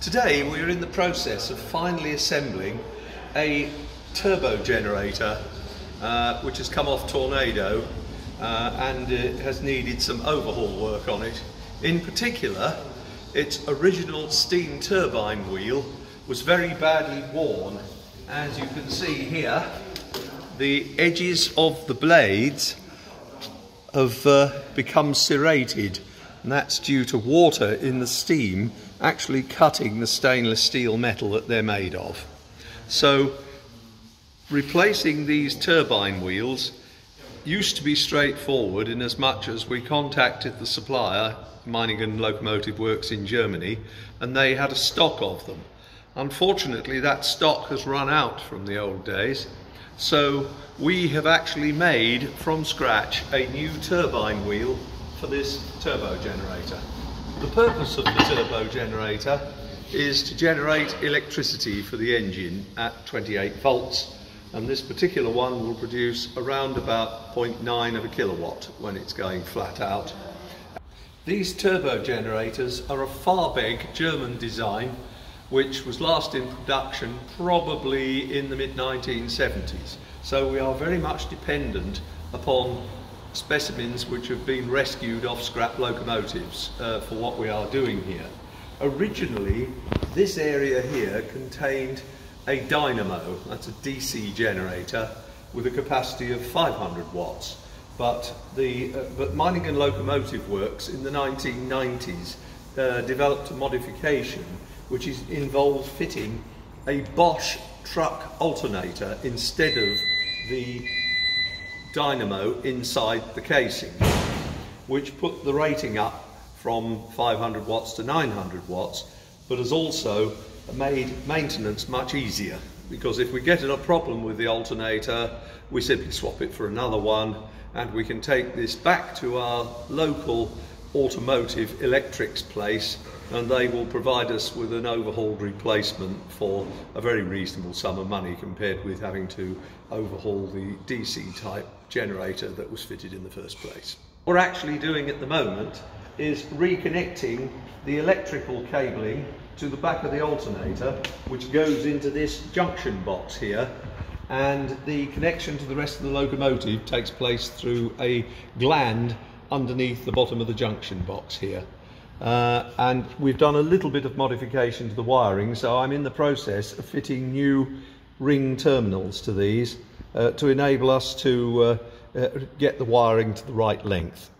Today we're in the process of finally assembling a turbo generator uh, which has come off Tornado uh, and it has needed some overhaul work on it. In particular, its original steam turbine wheel was very badly worn. As you can see here, the edges of the blades have uh, become serrated and that's due to water in the steam actually cutting the stainless steel metal that they're made of. So replacing these turbine wheels used to be straightforward in as much as we contacted the supplier, Meiningen Locomotive Works in Germany, and they had a stock of them. Unfortunately, that stock has run out from the old days, so we have actually made from scratch a new turbine wheel for this turbo generator. The purpose of the turbo generator is to generate electricity for the engine at 28 volts and this particular one will produce around about 0.9 of a kilowatt when it's going flat out. These turbo generators are a Farbeg German design which was last in production probably in the mid 1970s. So we are very much dependent upon specimens which have been rescued off scrap locomotives uh, for what we are doing here. Originally, this area here contained a dynamo, that's a DC generator, with a capacity of 500 watts. But, the, uh, but Meiningen Locomotive Works in the 1990s uh, developed a modification which is, involved fitting a Bosch truck alternator instead of the dynamo inside the casing, which put the rating up from 500 watts to 900 watts, but has also made maintenance much easier. Because if we get in a problem with the alternator, we simply swap it for another one and we can take this back to our local automotive electrics place and they will provide us with an overhauled replacement for a very reasonable sum of money compared with having to overhaul the DC type generator that was fitted in the first place. What we're actually doing at the moment is reconnecting the electrical cabling to the back of the alternator which goes into this junction box here and the connection to the rest of the locomotive takes place through a gland underneath the bottom of the junction box here. Uh, and we've done a little bit of modification to the wiring, so I'm in the process of fitting new ring terminals to these uh, to enable us to uh, uh get the wiring to the right length.